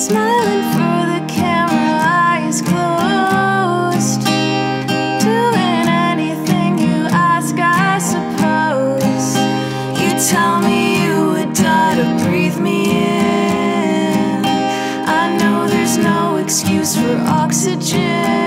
smiling for the camera, eyes closed. Doing anything you ask, I suppose. You tell me you would die to breathe me in. I know there's no excuse for oxygen.